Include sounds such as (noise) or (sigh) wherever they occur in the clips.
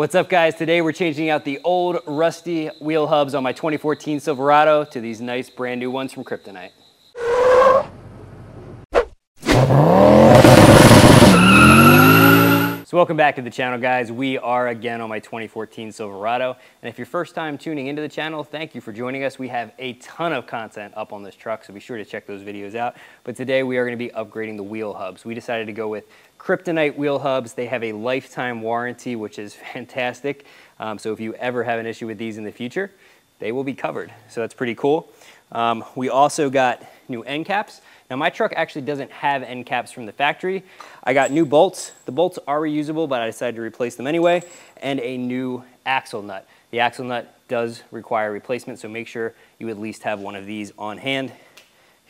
What's up guys? Today we're changing out the old rusty wheel hubs on my 2014 Silverado to these nice brand new ones from Kryptonite. So welcome back to the channel guys. We are again on my 2014 Silverado. And if you're first time tuning into the channel, thank you for joining us. We have a ton of content up on this truck, so be sure to check those videos out. But today we are gonna be upgrading the wheel hubs. We decided to go with Kryptonite wheel hubs. They have a lifetime warranty, which is (laughs) fantastic. Um, so if you ever have an issue with these in the future, they will be covered. So that's pretty cool. Um, we also got new end caps. Now my truck actually doesn't have end caps from the factory. I got new bolts. The bolts are reusable, but I decided to replace them anyway, and a new axle nut. The axle nut does require replacement, so make sure you at least have one of these on hand.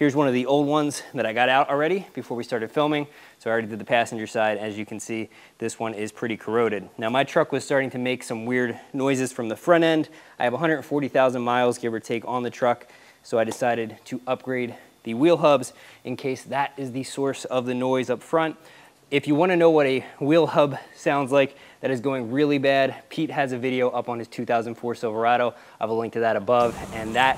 Here's one of the old ones that I got out already before we started filming. So I already did the passenger side. As you can see, this one is pretty corroded. Now my truck was starting to make some weird noises from the front end. I have 140,000 miles, give or take, on the truck. So I decided to upgrade the wheel hubs in case that is the source of the noise up front. If you wanna know what a wheel hub sounds like that is going really bad, Pete has a video up on his 2004 Silverado. I have a link to that above, and that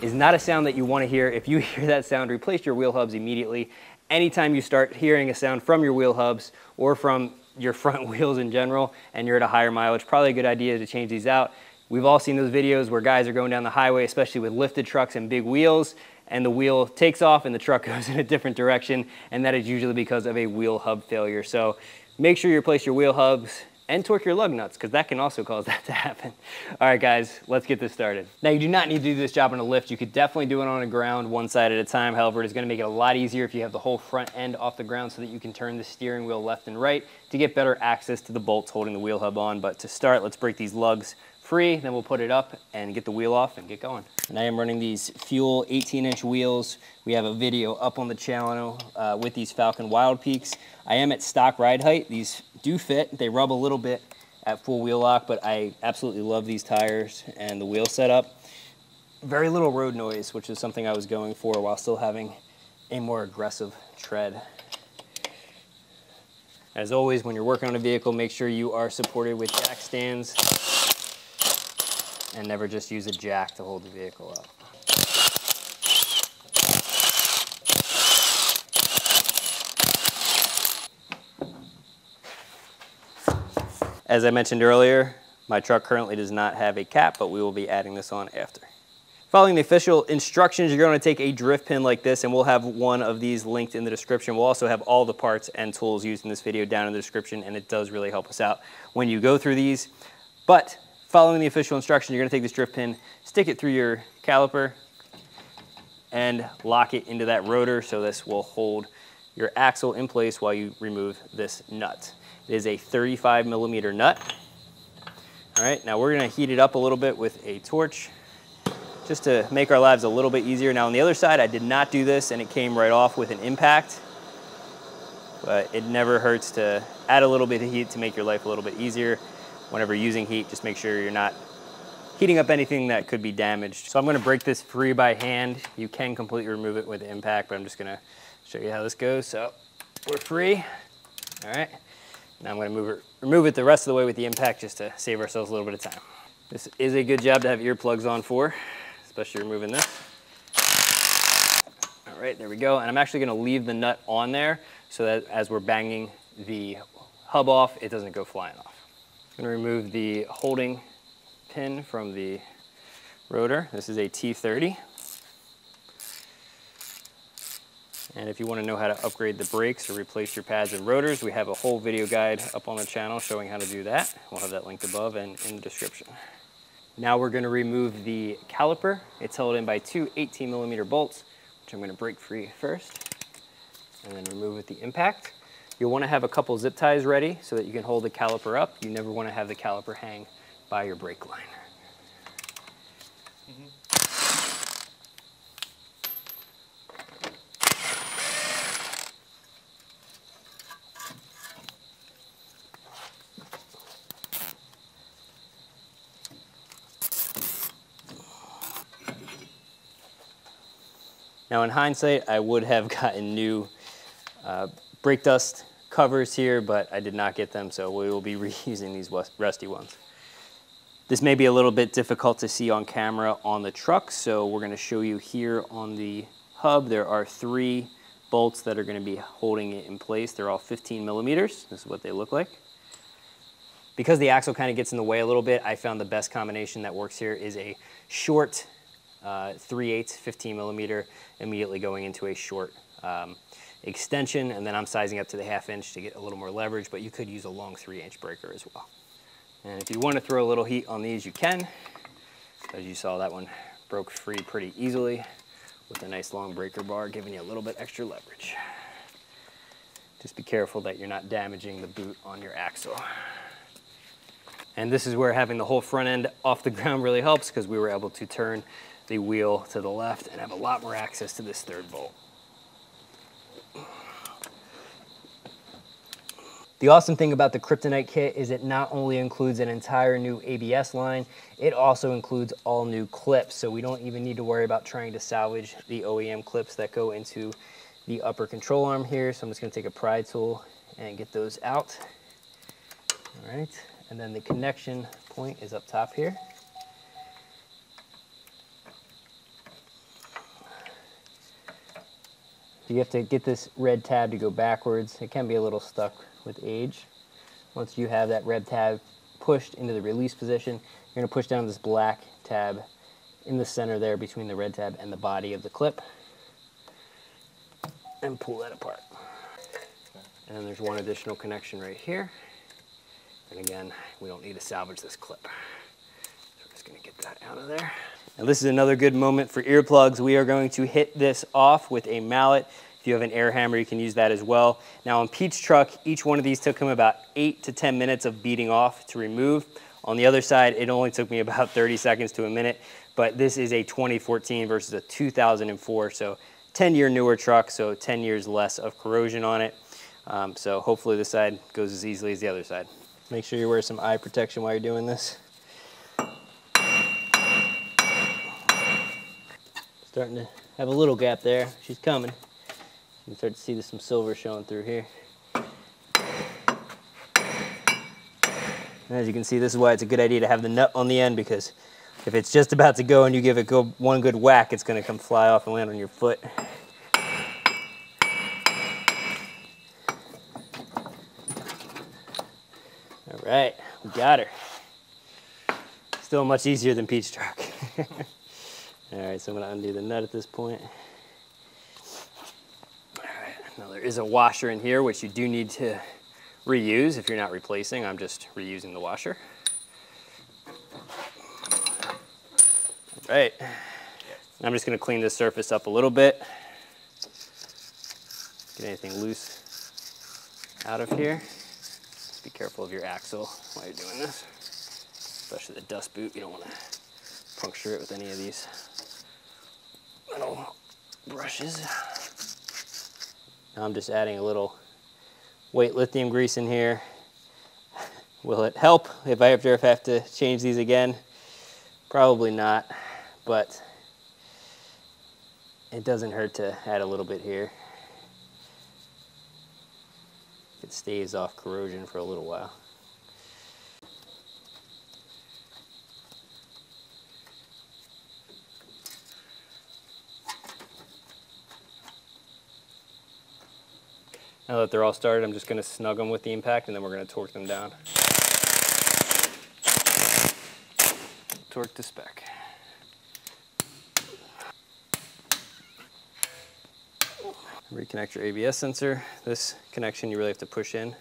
is not a sound that you wanna hear. If you (laughs) hear that sound, replace your wheel hubs immediately. Anytime you start hearing a sound from your wheel hubs or from your (laughs) front wheels in general and you're at a higher mileage, probably a good idea to change these out. We've all seen those videos where guys are going down the highway, especially with lifted trucks and big wheels, and the wheel takes off and the truck (laughs) goes in a different direction, and that is usually because of a wheel hub failure. So make sure you replace your wheel hubs and torque your lug nuts because that can also cause (laughs) that to happen. All right, guys, let's get this started. Now, you do not need to do this job on a lift. You could definitely do it on the ground one side at a time. However, it is gonna make it a lot easier if you have the whole front end off the ground so that you can turn the steering wheel left and right to get better access to the bolts holding the wheel hub on. But to start, let's break these lugs free, then we'll put it up and get the wheel off and get going. And I am running these Fuel 18 inch wheels. We have a video up on the channel uh, with these Falken Wild Peaks. I am at stock ride height. These do fit. They rub a little bit at full wheel lock, but I absolutely love these tires and the wheel setup. Very little road noise, which is something I was going for while still having a more aggressive tread. As always, when you're working on a vehicle, make sure you are supported with jack stands and never just use a jack to hold the vehicle up. As I mentioned earlier, my truck currently does not have a cap, but we will be adding this on after. Following the official instructions, you're going to take a drift pin like this, and we'll have one of these linked in the description. We'll also have all the parts and tools used in this video down in the description, and it does really help us out when you go through these. But following the official instruction, you're gonna take this drift pin, stick it through your caliper, and lock it into that rotor so this will hold your axle in place while you remove this nut. It is a 35 millimeter nut. All right, now we're gonna heat it up a little bit with a torch just to make our lives a little bit easier. Now on the other side, I did not do this and it came right off with an impact, but it never hurts to add a little bit of heat to make your life a little bit easier whenever using heat, just make sure you're not heating up anything that could be damaged. So I'm gonna break this free by hand. You can completely remove it with impact, but I'm just gonna show you how this goes. So we're free, all right? Now I'm gonna move it, remove it the rest of the way with the impact just to save ourselves a little bit of time. This is a good job to have earplugs on for, especially removing this. All right, there we go. And I'm actually gonna leave the nut on there so that as we're banging the hub off, it doesn't go flying off. I'm gonna remove the holding pin from the rotor. This is a T30. And if you wanna know how to upgrade the brakes or replace your pads and rotors, we have a whole video guide up on the channel showing how to do that. We'll have that linked above and in the description. Now we're gonna remove the caliper. It's held in by two 18 millimeter bolts, which I'm gonna break free first, and then remove with the impact. You'll want to have a couple zip ties ready so that you can hold the caliper up. You never want to have the caliper hang by your brake line. Mm -hmm. Now in hindsight, I would have (laughs) gotten new uh, brake dust covers here, but I did not get them, so we will be (laughs) reusing these rusty ones. This may be a little bit difficult to see on camera on the truck, so we're gonna show you here on the hub, there are three bolts that are gonna be holding it in place. They're all 15 millimeters. This is what they look like. Because the axle kind of gets in the way a little bit, I found the best combination that works here is a short uh, 3 8 15 millimeter immediately going into a short um, extension and then I'm sizing up to the half inch to get a little more leverage but you could use a long 3 inch breaker as well. And if you want to throw a little heat on these you can. As you saw that one broke free pretty easily with a nice long breaker bar giving you a little bit extra leverage. Just be careful that you're not damaging the boot on your axle. And this is where having the whole front end off the (laughs) ground really helps because we were able to turn the wheel to the left and have a lot more access to this third bolt. The awesome thing about the Kryptonite kit is it not only includes an entire new ABS line, it also includes all new clips. So we don't even need to worry about trying to salvage the OEM clips that go into the upper control arm here. So I'm just gonna take a pry tool and get those out. All right. And then the connection point is up top here. You have to get this red tab to go backwards. It can be a little stuck with age. Once you have that red tab pushed into the release position, you're going to push down this black tab in the center there between the red tab and the body of the clip and pull that apart. And then there's one additional connection right here. And again, we don't need to salvage this clip. So we're just gonna get that out of there. Now this is another good moment for earplugs. We are going to hit this off with a mallet. If you have an air hammer, you can use that as well. Now on Pete's truck, each one of these took him about eight to 10 minutes of beating off to remove. On the other side, it only took me about (laughs) 30 seconds to a minute, but this is a 2014 versus a 2004, so 10 year newer truck, so 10 years less of corrosion on it. Um, so hopefully this side goes as easily as the other side. Make sure you wear some eye protection while you're doing this. Starting to have a little gap there. She's coming. You can start to see some silver showing through here. And as you can see, this is why it's a good idea to have the nut on the end because if it's just about to go and you give it go one good whack, it's gonna come fly off and land on your foot. All right, we got her. Still much easier than Pete's truck. (laughs) All right, so I'm gonna undo the nut at this point. All right, now there is a washer in here, which you do need to reuse if you're not replacing. I'm just reusing the washer. All right, I'm just gonna clean this surface up a little bit. Get anything loose out of here. Be careful of your axle while you're doing this, especially the dust boot. You don't want to puncture it with any of these little brushes. Now I'm just adding a little white lithium grease in here. Will it help if I ever have to change these again? Probably not, but it doesn't hurt to add a little bit here it stays off corrosion for a little while. Now that they're all started, I'm just to snug them with the impact and then we're going to torque them down. Torque to spec. Reconnect your ABS sensor. This connection you really have to push in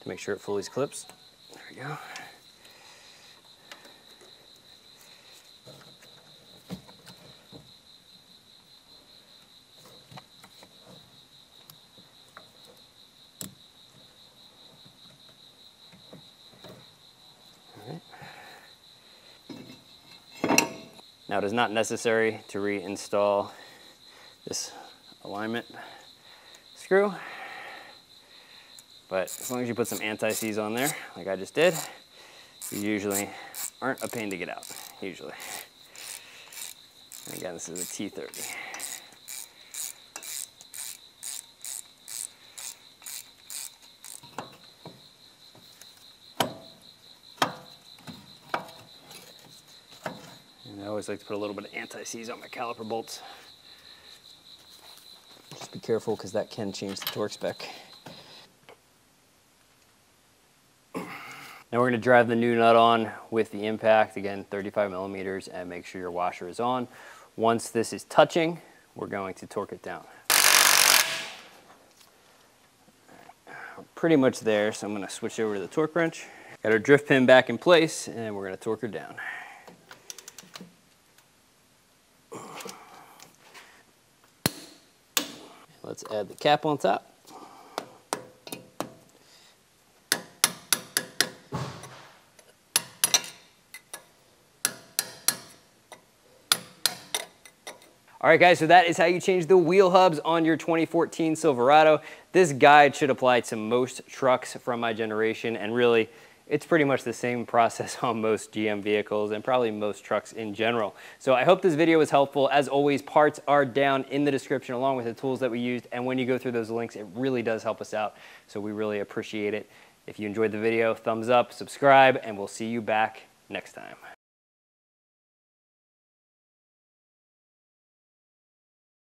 to make sure it fully clips. There we go. Now it is not necessary to reinstall this alignment screw. But as long as you put some anti-seize on there, like I just did, you usually aren't a pain to get out, usually. And again, this is a T30. And I always like to put a little bit of anti-seize on my caliper bolts. Just be careful because that can change the torque spec. Now we're going to drive the new nut on with the impact, again 35 millimeters, and make sure your washer is on. Once this is touching, we're going to torque it down. We're pretty much there, so I'm going to switch over to the torque wrench. Got our drift pin back in place, and we're going to torque her down. Let's add the cap on top. All right, guys, so that is how you change the wheel hubs on your 2014 Silverado. This guide should apply to most trucks from my generation, and really, it's pretty much the same process (laughs) on most GM vehicles and probably most trucks in general. So I hope this video was helpful. As always, parts are down in the description along with the tools that we used, and when you go through those links, it really does help us out, so we really appreciate it. If you enjoyed the video, thumbs up, subscribe, and we'll see you back next time.